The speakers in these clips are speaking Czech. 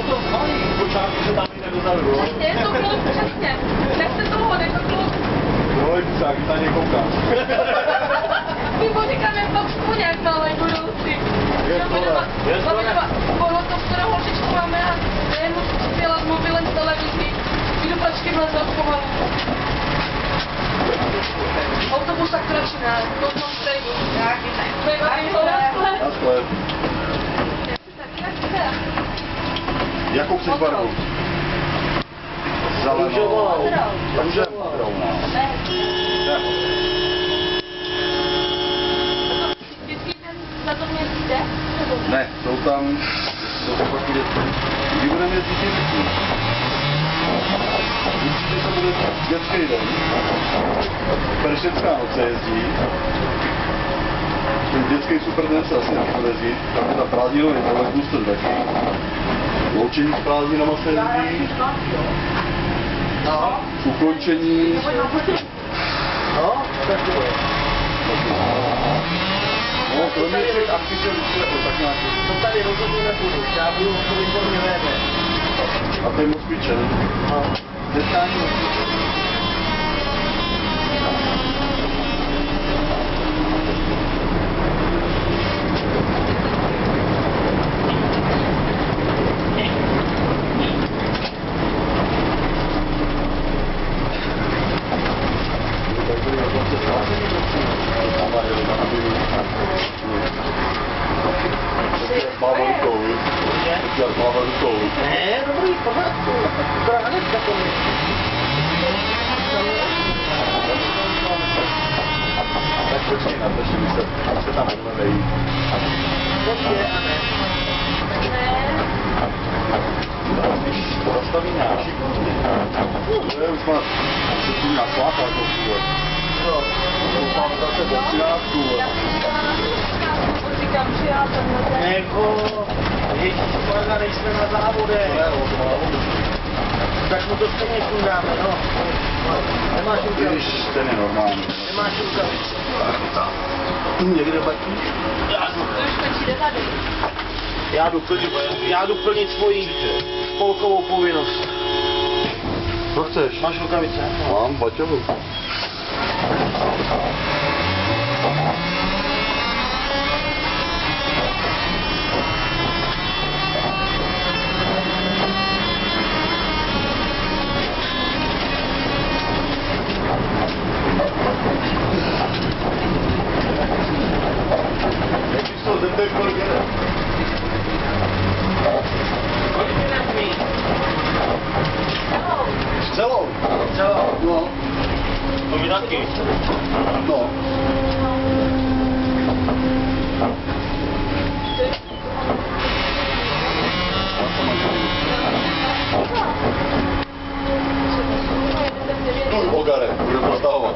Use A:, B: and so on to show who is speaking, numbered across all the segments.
A: o tom malý počátku se tam jde dozadu, jo?
B: Přesně, to bylo přesně. Nechte toho, nech to bylo.
A: Jo, tak na ně koukám.
B: My mu říkáme pak spodňák malej budoucí.
A: Je tohle, je tohle.
B: Ono to, kterou holčičku máme a jemu přispěla s mobilem z televizí. Jdu pračky vlezat pomalu. Autobus tak kračina, to v tom stejnu. Tak, tak.
A: Na sklep. Jakou chceš barvu? Zelenou.
C: Růžovou.
A: Takže modrou.
B: Vždycky ten za to?
A: Ne, jsou tam, jsou děti. Kdy budeme jezdit děti? Určitě to bude dětský den. Peršecká noc se jezdí. Ten dětský super den se asi taky bude jezdit. Tam je ta prázdninový roller booster taky. Loučení s prázdninama se jezdí. A ukončení.
C: No, tak to bude.
A: No, kromě těch akcí se jako tak nějaký.
C: To tady rozhodně nepůjdu. Já budu to výborně vede.
A: A to je ne?
C: No.
A: Moskviče. Máma Já máma rukou.
C: Ne, dobrý, pořádku. Akorát hnedka to mi.
A: Tak počkej na to, že my se, se tam budeme vejít.
C: A ne.
A: Když to zastaví nějak. To je už má se tím naklápá to vůbec.
C: Jo.
A: Doufám zase do třináctku.
B: Říkám, že já tam
C: Jako, ježíš, kolega, nejsme na závodech. Tak mu to stejně sundáme, no. Nemáš rukavice.
A: ten je normální.
C: Nemáš rukavice.
A: Někde platí?
C: Já jdu, já jdu plnit, já jdu plnit svoji spolkovou povinnost.
A: Co chceš?
C: Máš rukavice?
A: Mám baťovu. Jak už to zeptej, kolik jede?
C: Kolik mi nezmí?
A: Celou?
C: Co?
A: No.
C: To mi taky.
A: No. No, ogare, budeme to stahovat.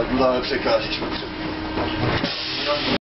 A: Ať mu dáme překážečku.